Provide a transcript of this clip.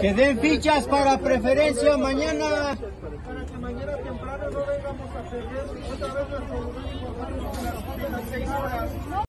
Que den fichas para preferencia mañana. para que mañana temprano no vengamos a perder otra vez nuestro lugar importante a las 6 horas.